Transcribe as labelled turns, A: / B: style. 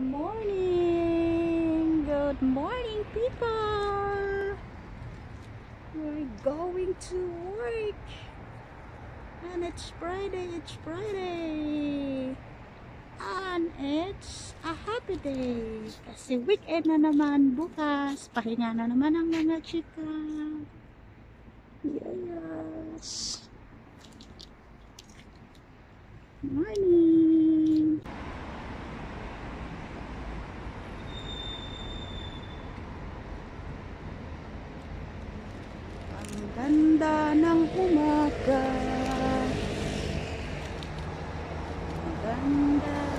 A: morning! Good morning, people! We're going to work! And it's Friday, it's Friday! And it's a happy day! Kasi weekend na naman bukas. Pahinga na naman ang mga chika. Yes! Morning! Ang ganda ng umaga. Ganda